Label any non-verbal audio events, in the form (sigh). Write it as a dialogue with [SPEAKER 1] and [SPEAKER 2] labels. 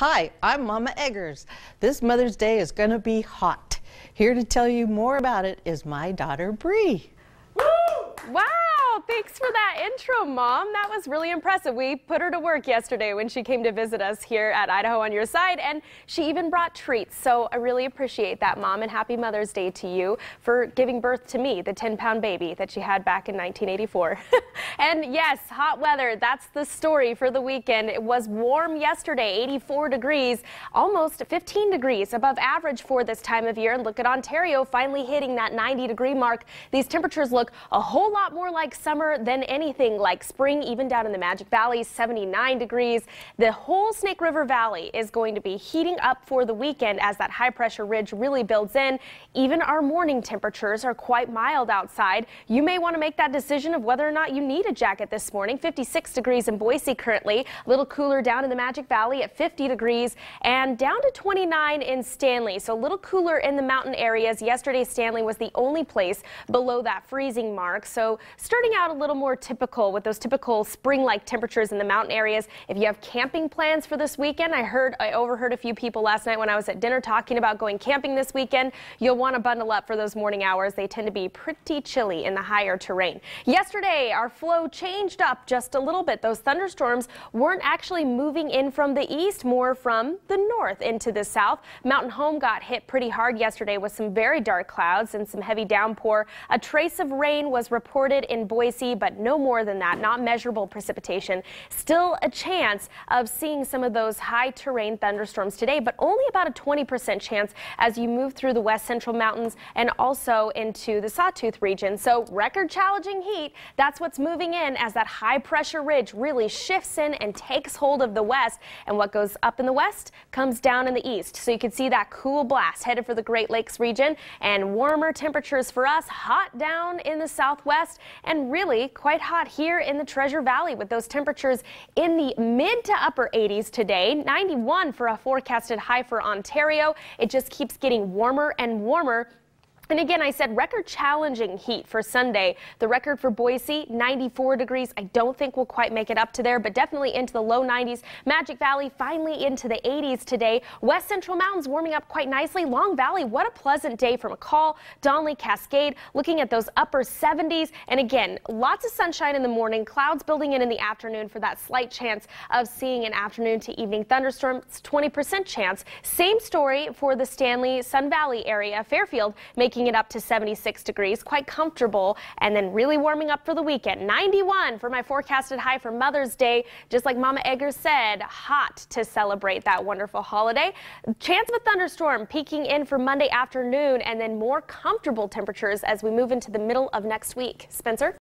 [SPEAKER 1] Hi, I'm Mama Eggers. This Mother's Day is going to be hot. Here to tell you more about it is my daughter Bri.
[SPEAKER 2] Wow, thanks for that intro, Mom. That was really impressive. We put her to work yesterday when she came to visit us here at Idaho on Your Side, and she even brought treats. So I really appreciate that, Mom, and happy Mother's Day to you for giving birth to me, the 10-pound baby that she had back in 1984. (laughs) and yes, hot weather, that's the story for the weekend. It was warm yesterday, 84 degrees, almost 15 degrees above average for this time of year. And look at Ontario finally hitting that 90 degree mark. These temperatures look a whole lot more like summer than anything like spring, even down in the Magic Valley, 79 degrees. The whole Snake River Valley is going to be heating up for the weekend as that high pressure ridge really builds in. Even our morning temperatures are quite mild outside. You may want to make that decision of whether or not you need a jacket this morning. 56 degrees in Boise currently, a little cooler down in the Magic Valley at 50 degrees and down to 29 in Stanley. So a little cooler in the mountain areas. Yesterday, Stanley was the only place below that freezing mark. So starting out a little more typical with those typical spring-like temperatures in the mountain areas. If you have camping plans for this weekend, I heard, I overheard a few people last night when I was at dinner talking about going camping this weekend. You'll want to bundle up for those morning hours. They tend to be pretty chilly in the higher terrain. Yesterday, our flow changed up just a little bit. Those thunderstorms weren't actually moving in from the east, more from the north into the south. Mountain Home got hit pretty hard yesterday with some very dark clouds and some heavy downpour. A trace of rain was was reported in Boise, but no more than that, not measurable precipitation. Still a chance of seeing some of those high terrain thunderstorms today, but only about a 20% chance as you move through the west central mountains and also into the Sawtooth region. So record challenging heat, that's what's moving in as that high pressure ridge really shifts in and takes hold of the west. And what goes up in the west comes down in the east. So you can see that cool blast headed for the Great Lakes region and warmer temperatures for us, hot down in the southwest and really quite hot here in the Treasure Valley with those temperatures in the mid to upper 80s today. 91 for a forecasted high for Ontario. It just keeps getting warmer and warmer and again, I said record challenging heat for Sunday. The record for Boise, 94 degrees. I don't think we'll quite make it up to there, but definitely into the low 90s. Magic Valley finally into the 80s today. West Central Mountains warming up quite nicely. Long Valley, what a pleasant day for McCall, Donnelly, Cascade, looking at those upper 70s. And again, lots of sunshine in the morning, clouds building in in the afternoon for that slight chance of seeing an afternoon to evening thunderstorm. 20% chance. Same story for the Stanley Sun Valley area. Fairfield making it up to 76 degrees, quite comfortable, and then really warming up for the weekend. 91 for my forecasted high for Mother's Day. Just like Mama Eggers said, hot to celebrate that wonderful holiday. Chance of a thunderstorm peeking in for Monday afternoon, and then more comfortable temperatures as we move into the middle of next week. Spencer?